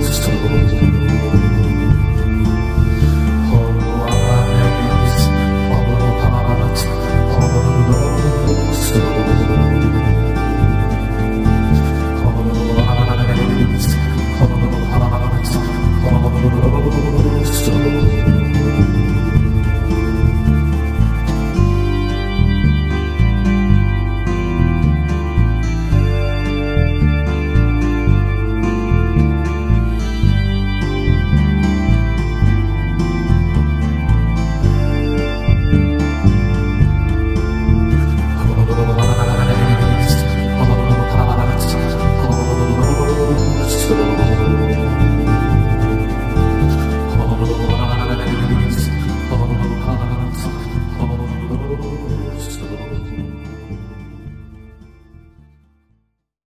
Jesus to